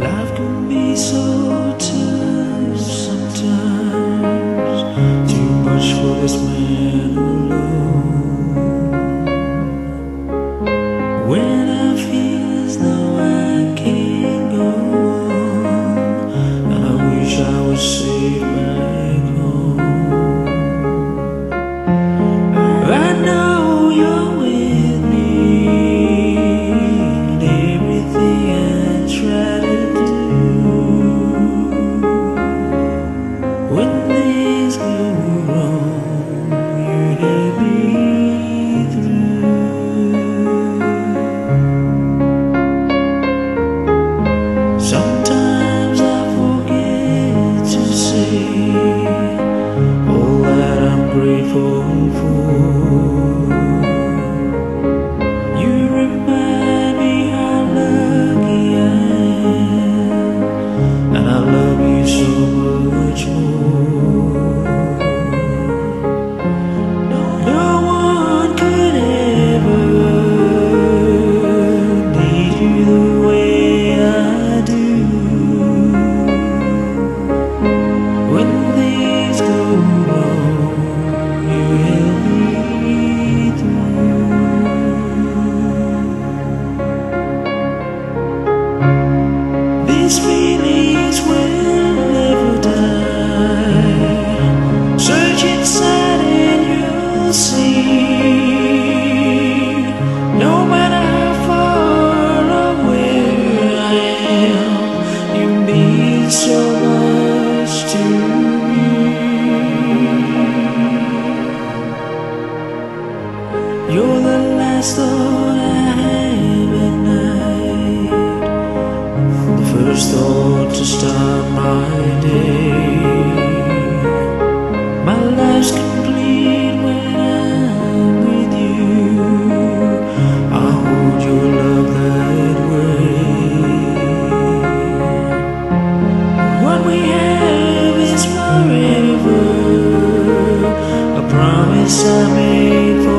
Life can be so tough sometimes. Too much for this man alone. 丰富。last thought I have at night The first thought to start my day. My life's complete when I'm with you. I hold your love that way. What we have is forever. A promise I made